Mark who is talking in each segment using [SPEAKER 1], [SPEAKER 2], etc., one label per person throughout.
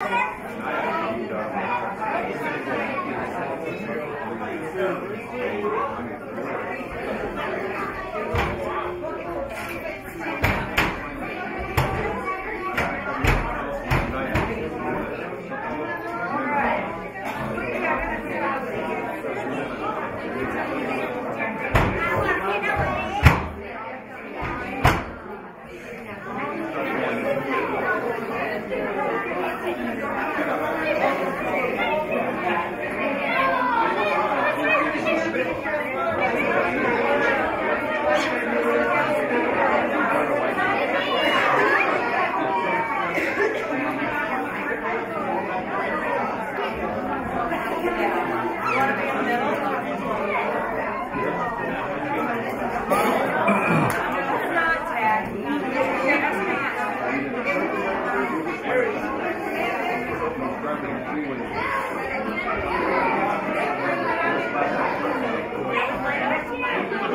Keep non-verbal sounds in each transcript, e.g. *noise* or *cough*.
[SPEAKER 1] Thank you.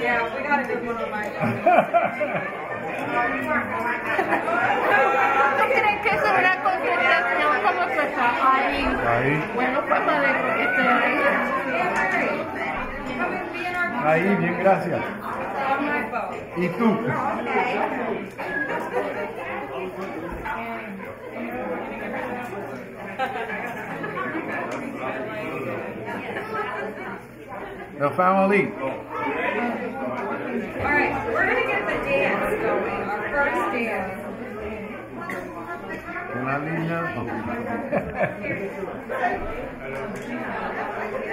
[SPEAKER 1] Yeah, we got a good one on my
[SPEAKER 2] ¿No creen que eso es una concentración como que está ahí? Bueno, pues madre, porque estoy ahí.
[SPEAKER 3] ahí, bien, gracias. ¿Y tú? The family.
[SPEAKER 1] All right, we're gonna get the dance going, our first dance.
[SPEAKER 3] Una niña. *laughs*